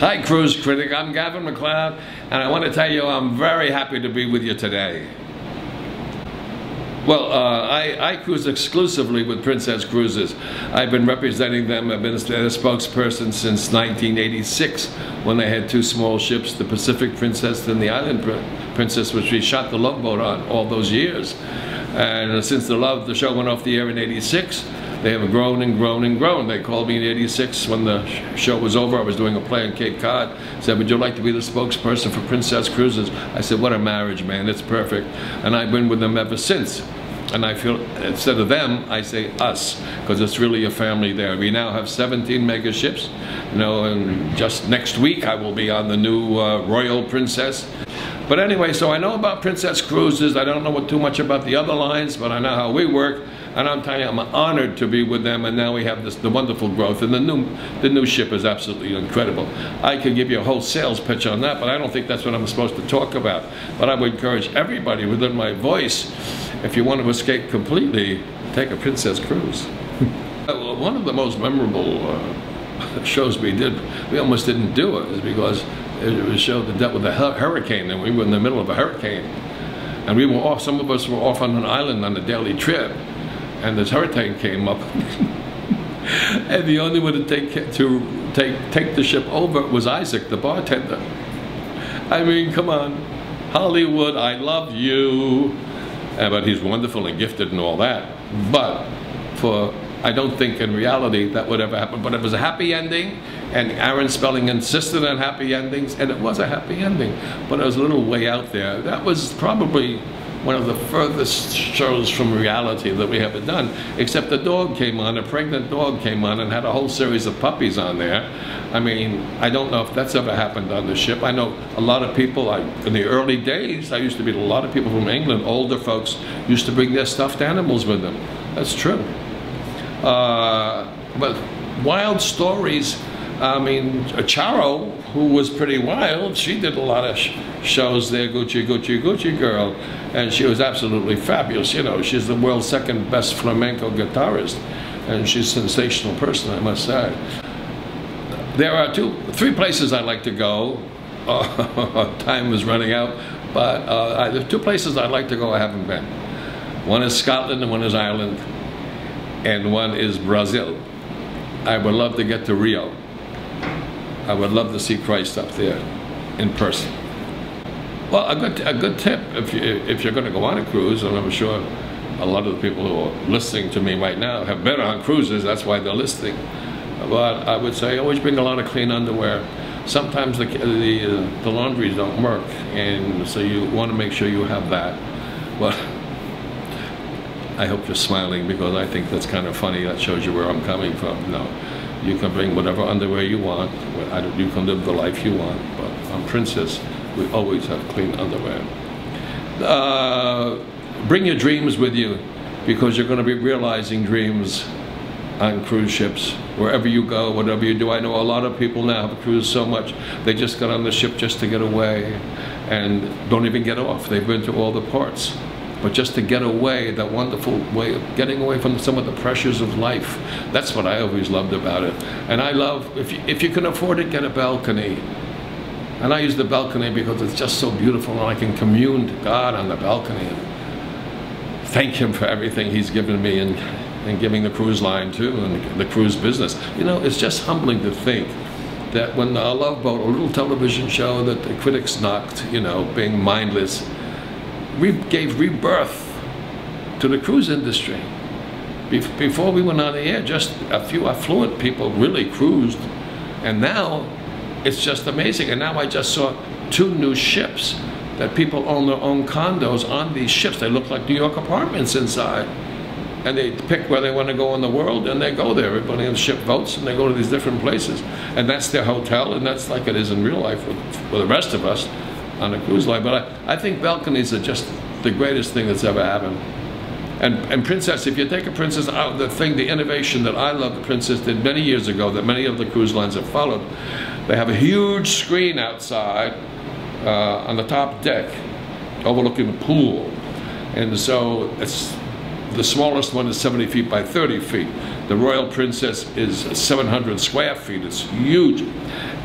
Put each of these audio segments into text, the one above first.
Hi, Cruise Critic. I'm Gavin MacLeod, and I want to tell you I'm very happy to be with you today. Well, uh, I, I, cruise exclusively with Princess Cruises. I've been representing them. I've been their spokesperson since 1986 when they had two small ships, the Pacific Princess and the Island Princess, which we shot the Love Boat on all those years. And since the Love, the show went off the air in 86, they have grown and grown and grown. They called me in 86 when the show was over. I was doing a play in Cape Cod. Said, would you like to be the spokesperson for Princess Cruises? I said, what a marriage, man. It's perfect. And I've been with them ever since. And I feel, instead of them, I say us, because it's really a family there. We now have 17 mega ships. You know, and just next week I will be on the new uh, Royal Princess. But anyway, so I know about Princess Cruises. I don't know too much about the other lines, but I know how we work. And I'm telling you, I'm honored to be with them. And now we have this the wonderful growth. And the new the new ship is absolutely incredible. I could give you a whole sales pitch on that, but I don't think that's what I'm supposed to talk about. But I would encourage everybody within my voice, if you want to escape completely, take a Princess Cruise. One of the most memorable uh, shows we did, we almost didn't do it, is because it was a show that dealt with a hurricane, and we were in the middle of a hurricane. And we were off, some of us were off on an island on a daily trip and this hurricane came up. and the only one to take to take take the ship over was Isaac, the bartender. I mean, come on, Hollywood, I love you. Uh, but he's wonderful and gifted and all that. But for I don't think in reality that would ever happen. But it was a happy ending, and Aaron Spelling insisted on happy endings, and it was a happy ending. But it was a little way out there. That was probably one of the furthest shows from reality that we ever done, except the dog came on, a pregnant dog came on and had a whole series of puppies on there. I mean, I don't know if that's ever happened on the ship. I know a lot of people, I, in the early days, I used to meet a lot of people from England, older folks, used to bring their stuffed animals with them. That's true. Uh, but wild stories, I mean, a Charo, who was pretty wild, she did a lot of sh shows there, Cuchi, Cuchi, Cuchi Girl and she was absolutely fabulous. You know, she's the world's second best flamenco guitarist, and she's a sensational person, I must say. There are two, three places I'd like to go. Uh, time is running out, but uh, there are two places I'd like to go I haven't been. One is Scotland and one is Ireland, and one is Brazil. I would love to get to Rio. I would love to see Christ up there in person. Well, a good a good tip if you if you're going to go on a cruise, and I'm sure a lot of the people who are listening to me right now have been on cruises. That's why they're listening. But I would say always bring a lot of clean underwear. Sometimes the the, uh, the laundries don't work, and so you want to make sure you have that. But I hope you're smiling because I think that's kind of funny. That shows you where I'm coming from. No, you can bring whatever underwear you want. You can live the life you want. But I'm Princess we always have clean underwear. Uh, bring your dreams with you because you're going to be realizing dreams on cruise ships wherever you go whatever you do i know a lot of people now have cruised so much they just got on the ship just to get away and don't even get off they've been to all the ports but just to get away that wonderful way of getting away from some of the pressures of life. That's what i always loved about it. And i love if you, if you can afford it get a balcony. And I use the balcony because it's just so beautiful and I can commune to God on the balcony. And thank Him for everything He's given me and, and giving the cruise line too and the cruise business. You know, it's just humbling to think that when the Love Boat, a little television show that the critics knocked, you know, being mindless, we gave rebirth to the cruise industry. Before we went on the air, just a few affluent people really cruised. And now it's just amazing. And now I just saw two new ships that people own their own condos on these ships. They look like New York apartments inside. And they pick where they want to go in the world and they go there. Everybody on the ship votes and they go to these different places. And that's their hotel and that's like it is in real life with, with the rest of us on a cruise line. But I, I think balconies are just the greatest thing that's ever happened. And, and Princess, if you take a Princess out, the thing, the innovation that I love the Princess did many years ago that many of the cruise lines have followed, they have a huge screen outside uh, on the top deck overlooking the pool. And so it's the smallest one is 70 feet by 30 feet. The Royal Princess is 700 square feet. It's huge.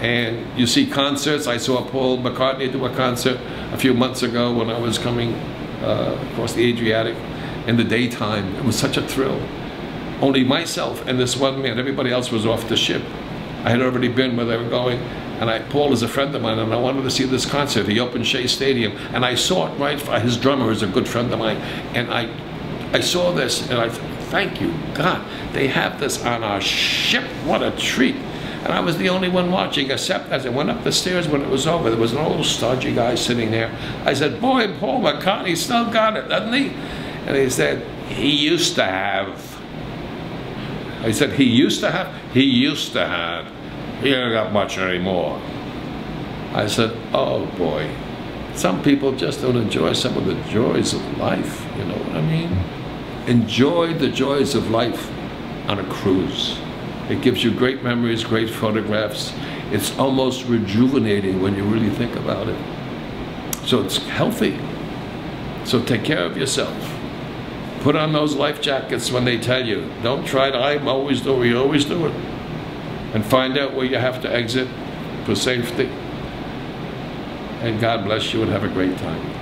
And you see concerts. I saw Paul McCartney do a concert a few months ago when I was coming uh, across the Adriatic in the daytime. It was such a thrill. Only myself and this one man, everybody else was off the ship. I had already been where they were going, and I, Paul is a friend of mine, and I wanted to see this concert. He opened Shea Stadium, and I saw it right. His drummer is a good friend of mine, and I, I saw this, and I thought, thank you, God, they have this on our ship. What a treat! And I was the only one watching, except as I went up the stairs when it was over, there was an old stodgy guy sitting there. I said, boy, Paul McCartney still got it, doesn't he? And he said, he used to have. I said, he used to have? He used to have. He ain't got much anymore. I said, oh boy. Some people just don't enjoy some of the joys of life, you know what I mean? Enjoy the joys of life on a cruise. It gives you great memories, great photographs. It's almost rejuvenating when you really think about it. So it's healthy. So take care of yourself. Put on those life jackets when they tell you. Don't try to, I always do, we always do it. And find out where you have to exit for safety. And God bless you and have a great time.